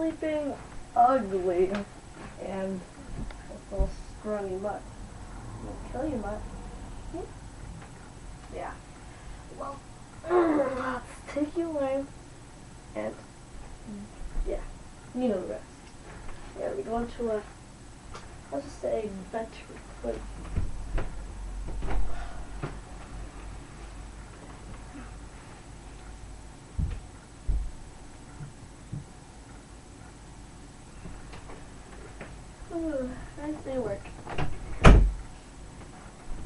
sleeping ugly and a little scrawny mutt. Won't kill you, mutt. Hmm? Yeah. Well, let's take you away and yeah, you know the rest. Yeah, we go into a let's just say better place. Ooh, nice day work.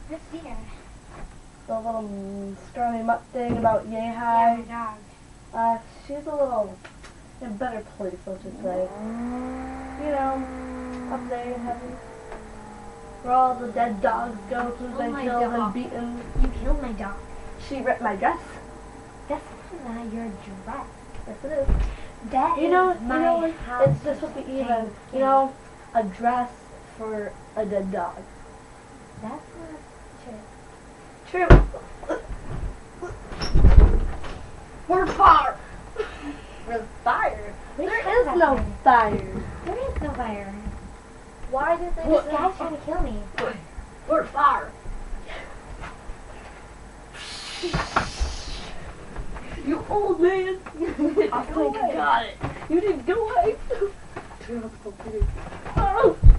What's here? The little mm, scrawny mutt thing about yay Yeah, high. my dog. Uh, she's a little in a better place, let's just say. You know, up there in heaven. Where all the dead dogs go who's Oh been my killed and beaten. You killed my dog. She ripped my dress. That's not your dress. Yes, it is. That You know, is you know, it's- house. it's just supposed to be even. You know, a dress for a dead dog. That's not true. True. We're fire. We're fire. We There have is no fire. fire. There is no fire. Why did This say guy's trying to kill me. We're fire. You old man. I think you got it. You didn't go away. Oh!